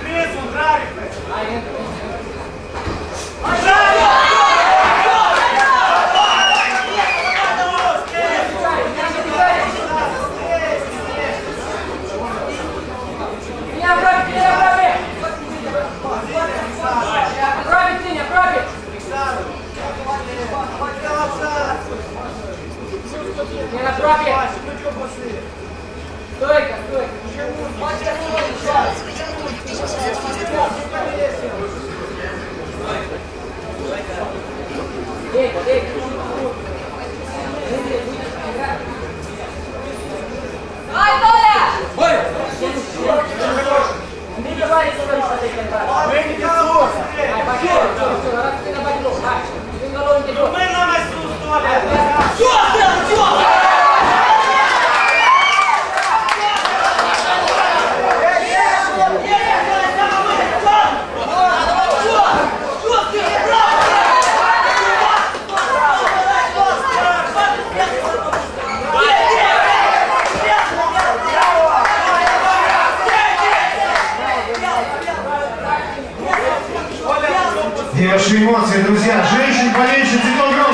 Preso, um drive! Aí entra. Contrário! Не на тропе! Стойка, стойка! Эй, эй! Ай, Толя! Не давай историю по этой компании. Ай, пошел, всё, всё, раз ты на бакло, ай, ты на лонге бьёшь. Ваши эмоции, друзья? Женщин поменьше, цветов громче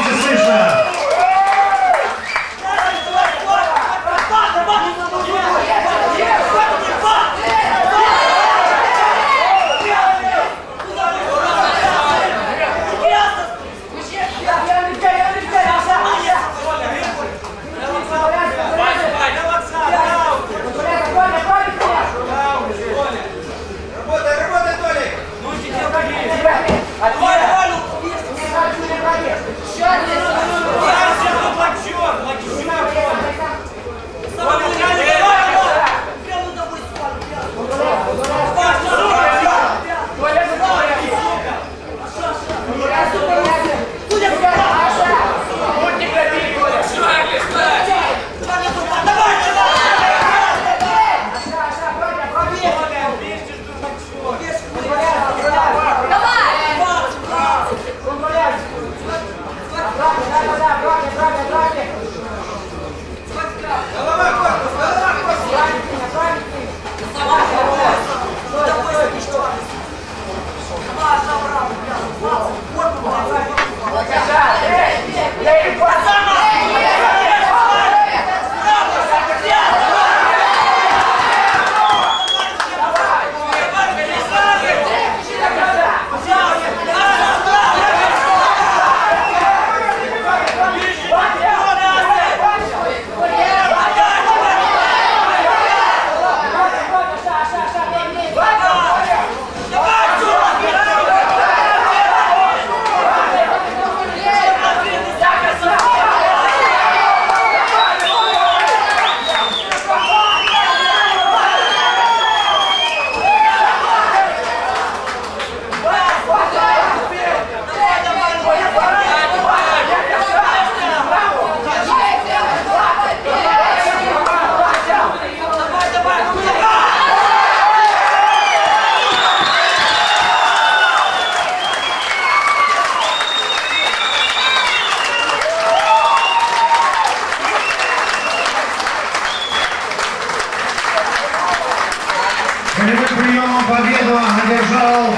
Болевым приемом победу одержал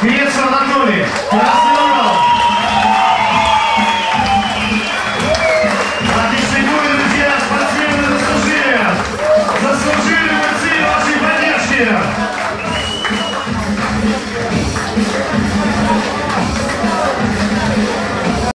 Певец Анатолий. Красный угол.